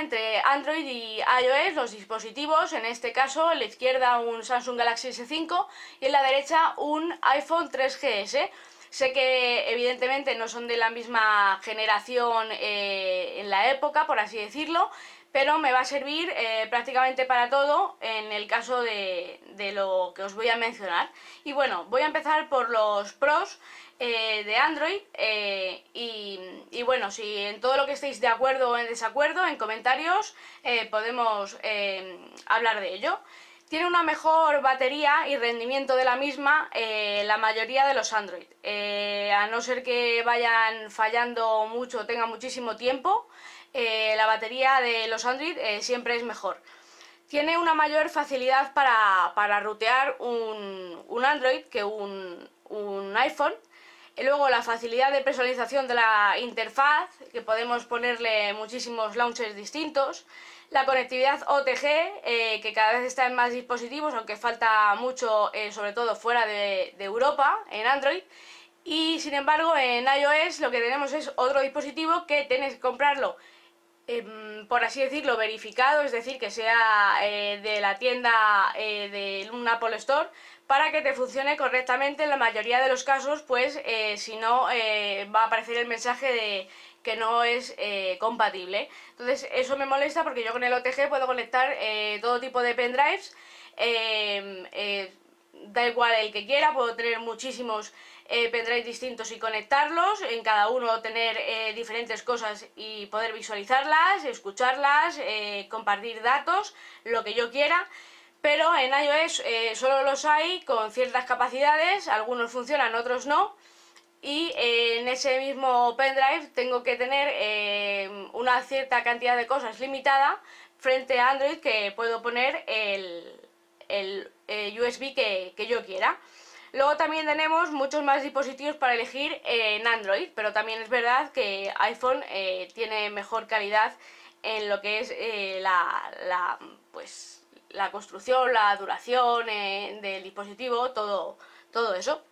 entre Android y iOS, los dispositivos, en este caso en la izquierda un Samsung Galaxy S5 y en la derecha un iPhone 3GS. Sé que evidentemente no son de la misma generación eh, en la época, por así decirlo, pero me va a servir eh, prácticamente para todo en el caso de, lo que os voy a mencionar. Y bueno, voy a empezar por los pros eh, de Android y, bueno, si en todo lo que estéis de acuerdo o en desacuerdo, en comentarios podemos hablar de ello. Tiene una mejor batería y rendimiento de la misma eh, la mayoría de los Android. Eh, a no ser que vayan fallando mucho o tengan muchísimo tiempo, eh, la batería de los Android siempre es mejor. Tiene una mayor facilidad para, para rutear un, Android que un, un iPhone. Y luego la facilidad de personalización de la interfaz, que podemos ponerle muchísimos launchers distintos. La conectividad OTG, eh, que cada vez está en más dispositivos, aunque falta mucho, eh, sobre todo fuera de, Europa, en Android. Y sin embargo, en iOS lo que tenemos es otro dispositivo que tienes que comprarlo, em, por así decirlo, verificado, es decir, que sea eh, de la tienda de un Apple Store, para que te funcione correctamente en la mayoría de los casos, pues si no va a aparecer el mensaje de que no es eh, compatible. Entonces eso me molesta porque yo con el OTG puedo conectar eh, todo tipo de pendrives, em, eh, da igual el que quiera, puedo tener muchísimos pendrives distintos y conectarlos, en cada uno tener diferentes cosas y poder visualizarlas, escucharlas, compartir datos, lo que yo quiera. Pero en iOS solo los hay con ciertas capacidades, algunos funcionan, otros no y eh, en ese mismo pendrive tengo que tener eh, una cierta cantidad de cosas limitada frente a Android que puedo poner el, eh, USB que, que, yo quiera. Luego también tenemos muchos más dispositivos para elegir en Android, pero también es verdad que iPhone tiene mejor calidad en lo que es la, la, pues, la construcción, la duración del dispositivo, todo, todo eso.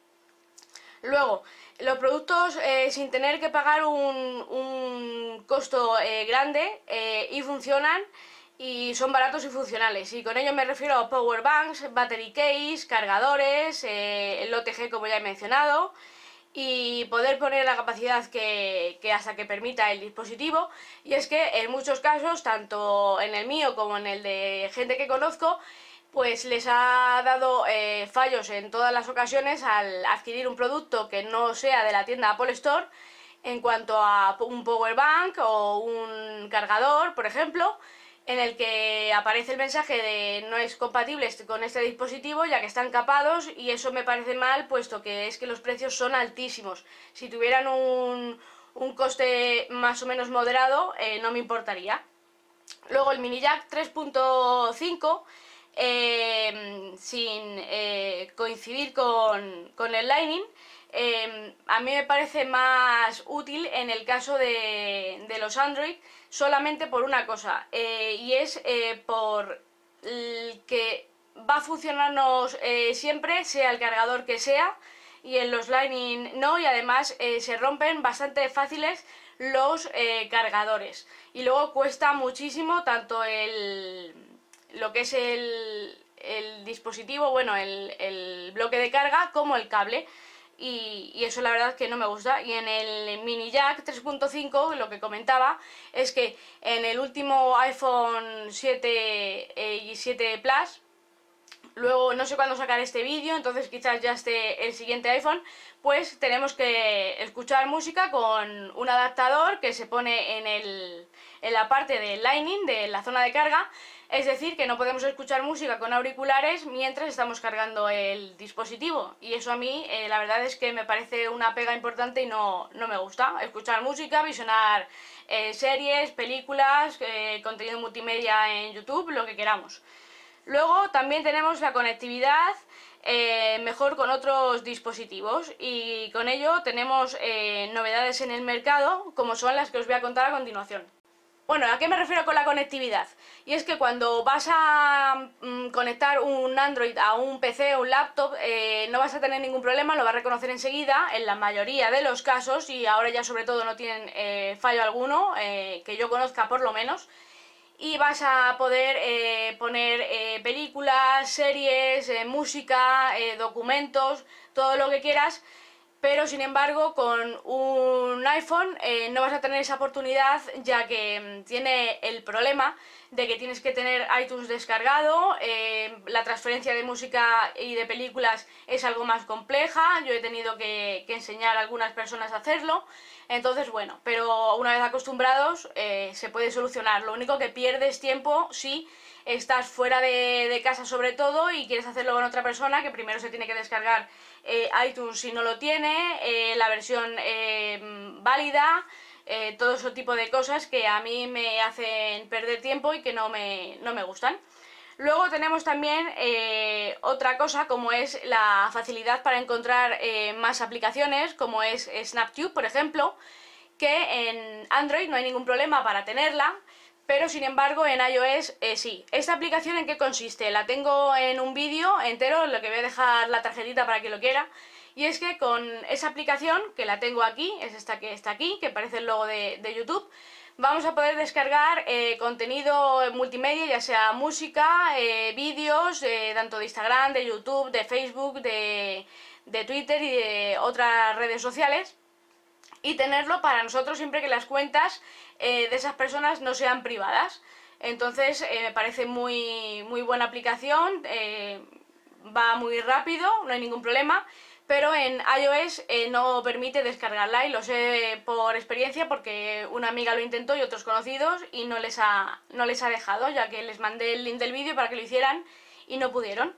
Luego, los productos eh, sin tener que pagar un, costo eh, grande eh, y funcionan y son baratos y funcionales. Y con ello me refiero a power banks, battery case, cargadores, el OTG como ya he mencionado y poder poner la capacidad que, que, hasta que permita el dispositivo y es que en muchos casos, tanto en el mío como en el de gente que conozco, pues les ha dado eh, fallos en todas las ocasiones al adquirir un producto que no sea de la tienda Apple Store en cuanto a un power bank o un cargador, por ejemplo, en el que aparece el mensaje de no es compatible este, con este dispositivo ya que están capados y eso me parece mal puesto que es que los precios son altísimos. Si tuvieran un, un coste más o menos moderado eh, no me importaría. Luego el mini jack 3.5 Em, sin eh, coincidir con, el Lightning, em, a mí me parece más útil en el caso de, los Android solamente por una cosa, eh, y es eh, por que va a funcionarnos siempre, sea el cargador que sea, y en los Lightning no, y además se rompen bastante fáciles los cargadores. Y luego cuesta muchísimo tanto el lo que es el, dispositivo, bueno, el, bloque de carga como el cable. Y, eso la verdad que no me gusta. Y en el mini jack 3.5 lo que comentaba es que en el último iPhone 7 eh, y 7 Plus, luego no sé cuándo sacar este vídeo, entonces quizás ya esté el siguiente iPhone, pues tenemos que escuchar música con un adaptador que se pone en, el, en la parte del Lightning, de la zona de carga, es decir, que no podemos escuchar música con auriculares mientras estamos cargando el dispositivo. Y eso a mí, eh, la verdad es que me parece una pega importante y no, me gusta. Escuchar música, visionar eh, series, películas, eh, contenido multimedia en YouTube, lo que queramos. Luego también tenemos la conectividad mejor con otros dispositivos y con ello tenemos novedades en el mercado como son las que os voy a contar a continuación. Bueno, ¿a qué me refiero con la conectividad? Y es que cuando vas a mm, conectar un Android a un PC o un laptop, eh, no vas a tener ningún problema, lo va a reconocer enseguida, en la mayoría de los casos, y ahora ya sobre todo no tienen eh, fallo alguno, eh, que yo conozca por lo menos, y vas a poder poner películas, series, música, documentos, todo lo que quieras, pero sin embargo con un iPhone eh, no vas a tener esa oportunidad ya que mm, tiene el problema de que tienes que tener iTunes descargado, eh, la transferencia de música y de películas es algo más compleja, yo he tenido que, enseñar a algunas personas a hacerlo, entonces bueno, pero una vez acostumbrados eh, se puede solucionar, lo único que pierdes tiempo si estás fuera de, casa sobre todo y quieres hacerlo con otra persona que primero se tiene que descargar eh, iTunes si no lo tiene, eh, la versión válida, todo ese tipo de cosas que a mí me hacen perder tiempo y que no me, no me gustan. Luego tenemos también otra cosa como es la facilidad para encontrar más aplicaciones como es SnapTube por ejemplo que en Android no hay ningún problema para tenerla pero sin embargo en iOS eh, sí. ¿Esta aplicación en qué consiste? La tengo en un vídeo entero, lo que voy a dejar la tarjetita para que lo quiera. Y es que con esa aplicación, que la tengo aquí, es esta que está aquí, que parece el logo de, YouTube, vamos a poder descargar eh, contenido multimedia, ya sea música, eh, vídeos, tanto de Instagram, de YouTube, de Facebook, de, de Twitter y de otras redes sociales y tenerlo para nosotros siempre que las cuentas eh, de esas personas no sean privadas. Entonces eh, me parece muy, muy buena aplicación, eh, va muy rápido, no hay ningún problema, pero en iOS no permite descargarla y lo sé por experiencia porque una amiga lo intentó y otros conocidos y no les ha, no les ha dejado, ya que les mandé el link del vídeo para que lo hicieran y no pudieron.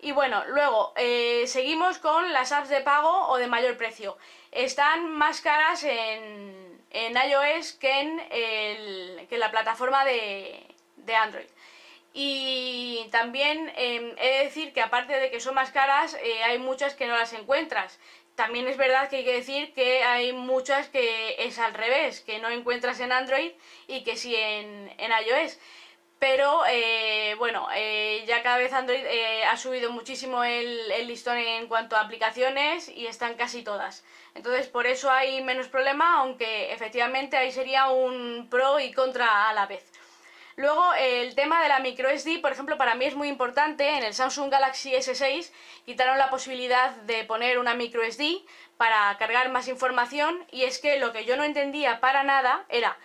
Y bueno, luego eh, seguimos con las apps de pago o de mayor precio. Están más caras en, en iOS que en, el, que la plataforma de, de Android. Y también em, he de decir que aparte de que son más caras, eh, hay muchas que no las encuentras. También es verdad que hay que decir que hay muchas que es al revés, que no encuentras en Android y que sí en, en iOS pero eh, bueno, eh, ya cada vez Android eh, ha subido muchísimo el, listón en cuanto a aplicaciones y están casi todas. Entonces por eso hay menos problema, aunque efectivamente ahí sería un pro y contra a la vez. Luego el tema de la microSD, por ejemplo, para mí es muy importante. En el Samsung Galaxy S6 quitaron la posibilidad de poner una microSD para cargar más información y es que lo que yo no entendía para nada era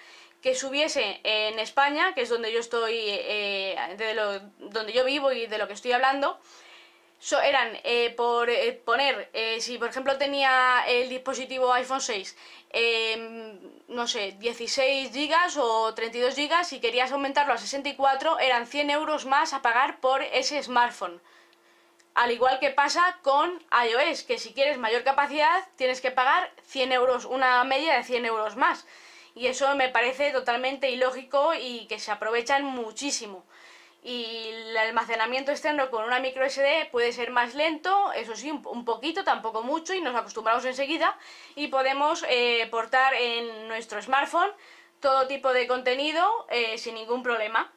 que subiese en España, que es donde yo estoy, eh, donde yo vivo y de lo que estoy hablando, eran eh, por eh, poner, si por ejemplo tenía el dispositivo iPhone 6, em, no sé, 16 GB o 32 GB, si querías aumentarlo a 64, eran 100 euros más a pagar por ese smartphone. Al igual que pasa con iOS, que si quieres mayor capacidad tienes que pagar 100 euros, una media de 100 euros más y eso me parece totalmente ilógico y que se aprovechan muchísimo. Y el almacenamiento externo con una micro SD puede ser más lento, eso sí, un poquito, tampoco mucho, y nos acostumbramos enseguida y podemos eh, portar en nuestro smartphone todo tipo de contenido eh, sin ningún problema.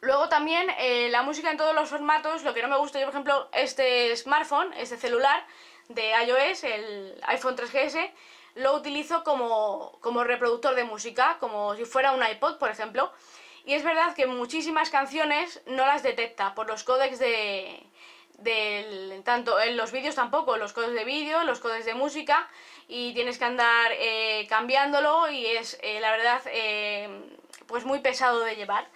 Luego también eh, la música en todos los formatos, lo que no me gusta yo por ejemplo este smartphone, este celular de iOS, el iPhone 3GS, lo utilizo como, reproductor de música, como si fuera un iPod, por ejemplo. Y es verdad que muchísimas canciones no las detecta por los códecs de, tanto en los vídeos tampoco, los códecs de vídeo, los códecs de música y tienes que andar eh, cambiándolo y es eh, la verdad eh, pues muy pesado de llevar.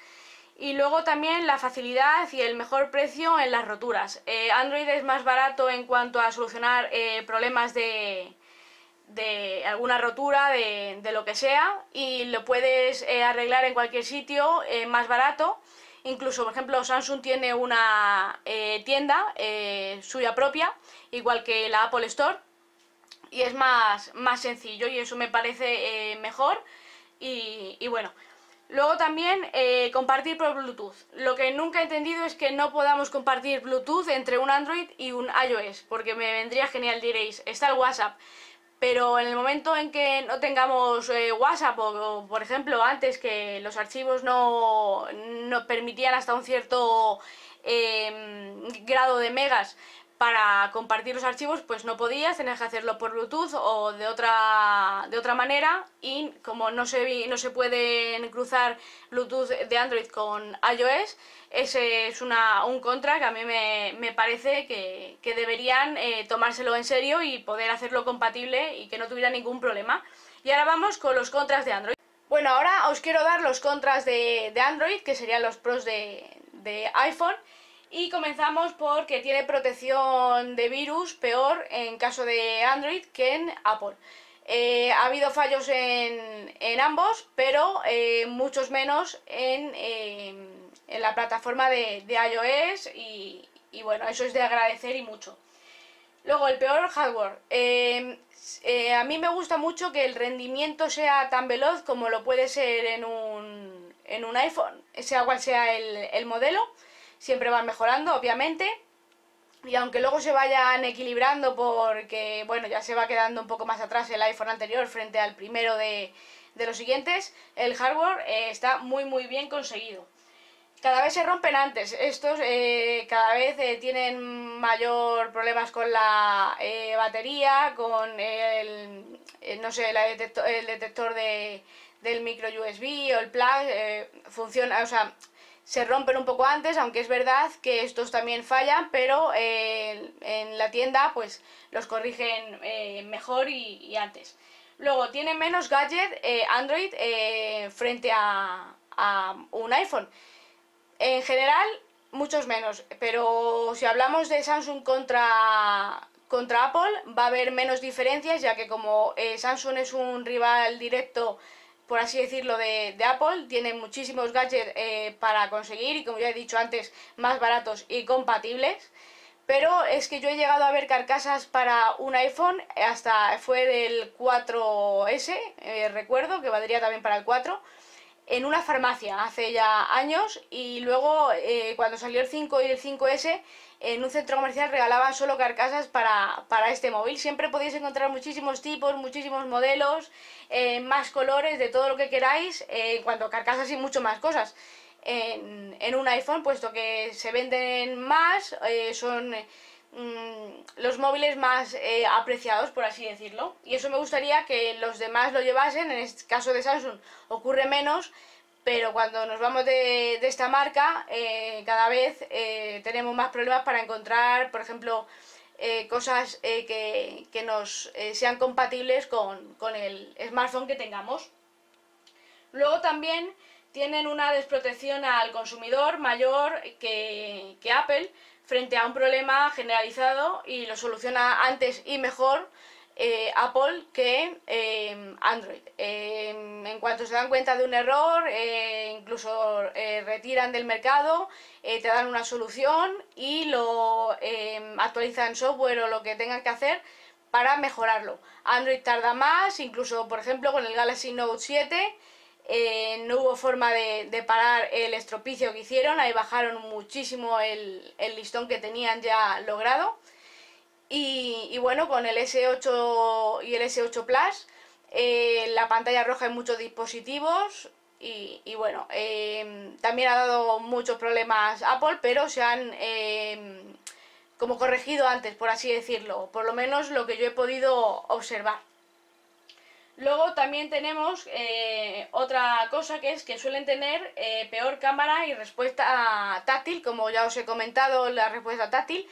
Y luego también la facilidad y el mejor precio en las roturas. Android es más barato en cuanto a solucionar problemas de, de alguna rotura, de, lo que sea, y lo puedes eh, arreglar en cualquier sitio eh, más barato. Incluso, por ejemplo, Samsung tiene una eh, tienda suya propia, igual que la Apple Store, y es más, más sencillo y eso me parece mejor. Y, y, bueno, luego también compartir por Bluetooth. Lo que nunca he entendido es que no podamos compartir Bluetooth entre un Android y un iOS, porque me vendría genial, diréis, está el WhatsApp pero en el momento en que no tengamos eh, WhatsApp o, por ejemplo antes que los archivos no, no permitían hasta un cierto em, grado de megas para compartir los archivos pues no podías, tenías que hacerlo por Bluetooth o de otra, de otra manera y como no se, no se cruzar Bluetooth de Android con iOS, ese es una, un contra que a mí me, parece que, deberían eh, tomárselo en serio y poder hacerlo compatible y que no tuviera ningún problema. Y ahora vamos con los contras de Android. Bueno, ahora os quiero dar los contras de, Android, que serían los pros de, de iPhone. Y comenzamos porque tiene protección de virus peor en caso de Android que en Apple. Eh, ha habido fallos en, ambos, pero eh, muchos menos en, eh, en, la plataforma de, iOS y, bueno, eso es de agradecer y mucho. Luego, el peor hardware. a mí me gusta mucho que el rendimiento sea tan veloz como lo puede ser en un, en un iPhone, sea cual sea el, el modelo siempre van mejorando, obviamente. Y aunque luego se vayan equilibrando porque, bueno, ya se va quedando un poco más atrás el iPhone anterior frente al primero de, los siguientes, el hardware eh, está muy muy bien conseguido. Cada vez se rompen antes, estos eh, cada vez eh, tienen mayor problemas con la batería, con el, no sé, el detector de, del micro USB o el plug, funciona, o sea, se rompen un poco antes, aunque es verdad que estos también fallan, pero eh, en la tienda pues los corrigen eh, mejor y, antes. Luego, tiene menos gadget eh, Android frente a, un iPhone. En general, muchos menos, pero si hablamos de Samsung contra, contra Apple, va a haber menos diferencias, ya que como Samsung es un rival directo por así decirlo, de, Apple. Tiene muchísimos gadgets eh, para conseguir y, como ya he dicho antes, más baratos y compatibles. Pero es que yo he llegado a ver carcasas para un iPhone, hasta fue del 4S, eh, recuerdo, que valdría también para el 4, en una farmacia hace ya años y luego eh, cuando salió el 5 y el 5S en un centro comercial regalaban solo carcasas para, este móvil. Siempre podéis encontrar muchísimos tipos, muchísimos modelos, eh, más colores, de todo lo que queráis, eh, en cuanto carcasas y mucho más cosas. En, un iPhone, puesto que se venden más, eh, son los móviles más apreciados, por así decirlo. Y eso me gustaría que los demás lo llevasen, en este caso de Samsung ocurre menos, pero cuando nos vamos de, esta marca, eh, cada vez eh, tenemos más problemas para encontrar, por ejemplo, eh, cosas que, nos sean compatibles con, el smartphone que tengamos. Luego también tienen una desprotección al consumidor mayor que, que Apple frente a un problema generalizado y lo soluciona antes y mejor eh, Apple que eh, Android. Eh, en cuanto se dan cuenta de un error, incluso retiran del mercado, te dan una solución y lo actualizan software o lo que tengan que hacer para mejorarlo. Android tarda más, incluso por ejemplo con el Galaxy Note 7 no hubo forma de, parar el estropicio que hicieron, ahí bajaron muchísimo el listón que tenían ya logrado. Y, bueno, con el S8 y el S8 Plus, eh, la pantalla roja en muchos dispositivos. Y, bueno, em, también ha dado muchos problemas Apple, pero se han como corregido antes, por así decirlo. Por lo menos lo que yo he podido observar. Luego también tenemos eh, otra cosa que es que suelen tener eh, peor cámara y respuesta táctil, como ya os he comentado, la respuesta táctil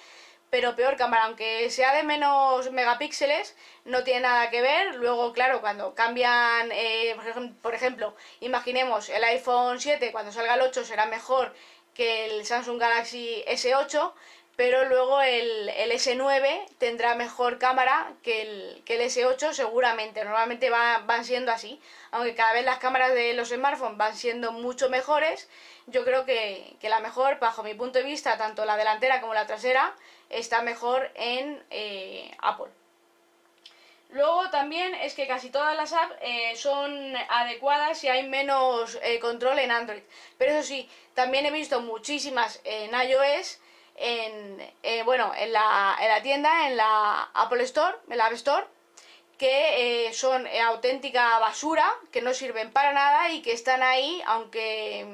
pero peor cámara, aunque sea de menos megapíxeles, no tiene nada que ver. Luego, claro, cuando cambian, eh, por ejemplo, imaginemos el iPhone 7, cuando salga el 8 será mejor que el Samsung Galaxy S8, pero luego el, S9 tendrá mejor cámara que el, que el S8 seguramente, normalmente van siendo así, aunque cada vez las cámaras de los smartphones van siendo mucho mejores, yo creo que, la mejor, bajo mi punto de vista, tanto la delantera como la trasera, está mejor en eh, Apple. Luego también es que casi todas las apps eh, son adecuadas si hay menos eh, control en Android. Pero eso sí, también he visto muchísimas en iOS en, eh, bueno, en la, en la tienda, en la Apple Store, en la App Store, que son auténtica basura, que no sirven para nada y que están ahí, aunque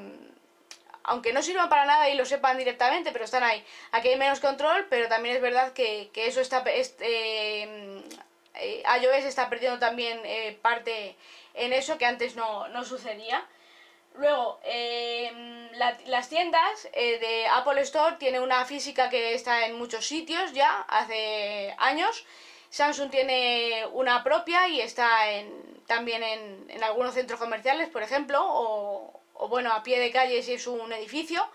aunque no sirvan para nada y lo sepan directamente, pero están ahí. Aquí hay menos control, pero también es verdad que, eso está... Eh, eh, iOS está perdiendo también eh, parte en eso que antes no, sucedía. Luego, las tiendas de Apple Store tiene una física que está en muchos sitios ya, hace años. Samsung tiene una propia y está en, también en, en algunos centros comerciales, por ejemplo, o, o bueno, a pie de calle si es un edificio,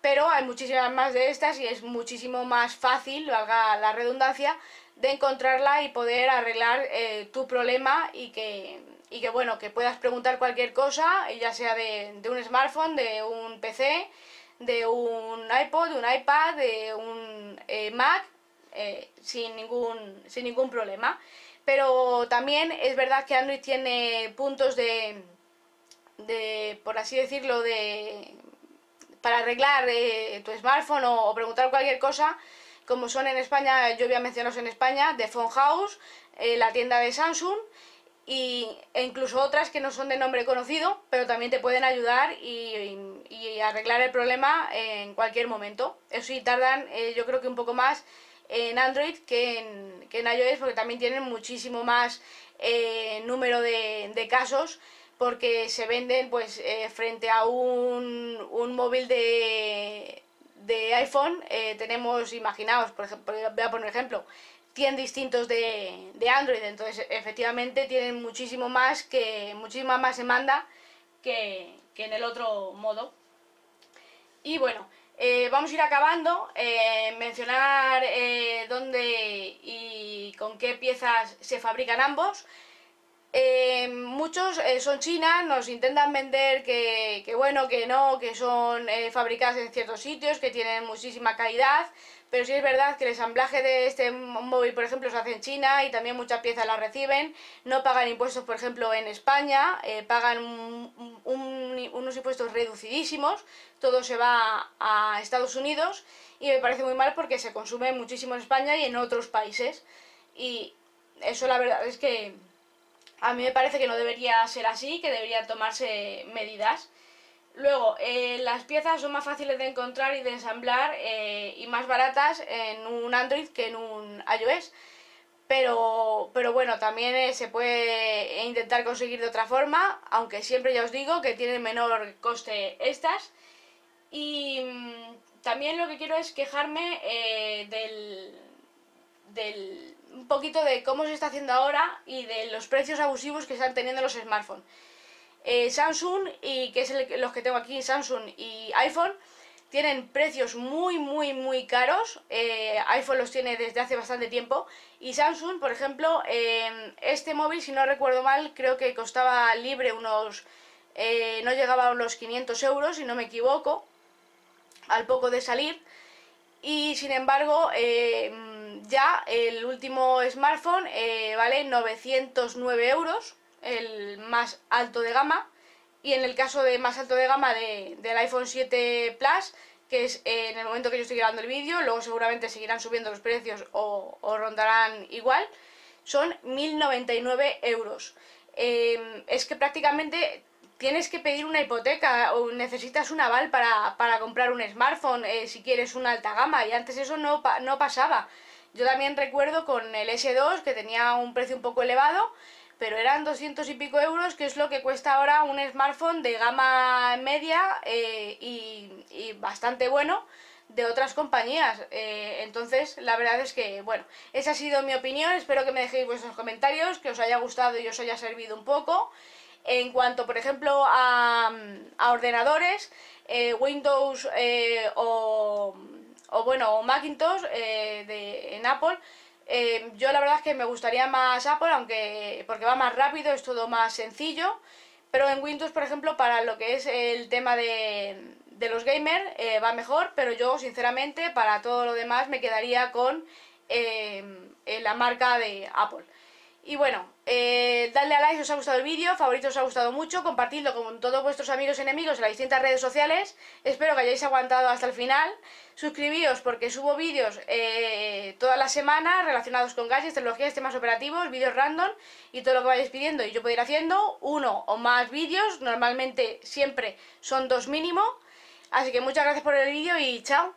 pero hay muchísimas más de estas y es muchísimo más fácil, valga la redundancia, de encontrarla y poder arreglar eh, tu problema y que, y que, bueno, que puedas preguntar cualquier cosa, ya sea de, un smartphone, de un PC, de un iPod, de un iPad, de un eh, Mac, eh, sin, ningún, sin ningún problema. Pero también es verdad que Android tiene puntos de, de, por así decirlo, de para arreglar eh, tu smartphone o, preguntar cualquier cosa, como son en España, yo voy a mencionaros en España, de Phone House, eh, la tienda de Samsung y, e incluso otras que no son de nombre conocido, pero también te pueden ayudar y, arreglar el problema en cualquier momento. Eso sí, tardan eh, yo creo que un poco más en Android que en, que en iOS porque también tienen muchísimo más número de, de casos porque se venden pues eh, frente a un, un móvil de, de iPhone eh, tenemos, imaginaos, por ejemplo, voy a poner ejemplo, 100 distintos de, de, Android, entonces efectivamente tienen muchísimo más que muchísima más demanda que, que en el otro modo. Y bueno, eh, vamos a ir acabando, mencionar dónde y con qué piezas se fabrican ambos. Eh, muchos eh, son chinas, nos intentan vender que, bueno, que no, que son eh, fabricadas en ciertos sitios, que tienen muchísima calidad, pero sí es verdad que el ensamblaje de este móvil, por ejemplo, se hace en China y también muchas piezas las reciben, no pagan impuestos, por ejemplo, en España, pagan unos impuestos reducidísimos, todo se va a Estados Unidos y me parece muy mal porque se consume muchísimo en España y en otros países. Y eso la verdad es que a mí me parece que no debería ser así, que deberían tomarse medidas. Luego, eh, las piezas son más fáciles de encontrar y de ensamblar eh, y más baratas en un Android que en un iOS. Pero, pero bueno, también eh, se puede intentar conseguir de otra forma, aunque siempre ya os digo que tienen menor coste estas. Y mm, también lo que quiero es quejarme del, del un poquito de cómo se está haciendo ahora y de los precios abusivos que están teniendo los smartphones. Eh, Samsung, y que es los que tengo aquí, Samsung y iPhone, tienen precios muy, muy, muy caros. Eh, iPhone los tiene desde hace bastante tiempo. Y Samsung, por ejemplo, eh, este móvil, si no recuerdo mal, creo que costaba libre unos... no llegaba a los 500 euros, si no me equivoco, al poco de salir. Y sin embargo, ya el último smartphone vale 909 euros, el más alto de gama. Y en el caso de más alto de gama del iPhone 7 Plus, que es en el momento que yo estoy grabando el vídeo, luego seguramente seguirán subiendo los precios o, rondarán igual, son 1099 euros. Em, es que prácticamente tienes que pedir una hipoteca o necesitas un aval para, comprar un smartphone eh, si quieres una alta gama y antes eso no, no pasaba. Yo también recuerdo con el S2 que tenía un precio un poco elevado, pero eran 200 y pico euros, que es lo que cuesta ahora un smartphone de gama media eh, y, bastante bueno de otras compañías. Eh, entonces, la verdad es que, bueno, esa ha sido mi opinión. Espero que me dejéis vuestros comentarios, que os haya gustado y os haya servido un poco. En cuanto, por ejemplo, a, ordenadores, eh, Windows o o bueno, Macintosh eh, de, en Apple. Eh, yo la verdad es que me gustaría más Apple, aunque porque va más rápido, es todo más sencillo. Pero en Windows, por ejemplo, para lo que es el tema de, de los gamers, eh, va mejor. Pero yo, sinceramente, para todo lo demás me quedaría con la marca de Apple. Y bueno, eh, dadle a like si os ha gustado el vídeo, favorito os ha gustado mucho, compartidlo con todos vuestros amigos y enemigos en las distintas redes sociales. Espero que hayáis aguantado hasta el final. Suscribíos porque subo vídeos eh, todas las semanas relacionados con gadgets, tecnologías, temas operativos, vídeos random y todo lo que vayáis pidiendo. Y yo puedo ir haciendo uno o más vídeos, normalmente siempre son dos mínimo. Así que muchas gracias por el vídeo y chao.